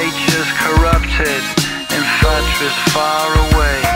nature's corrupted, and infatuous far away.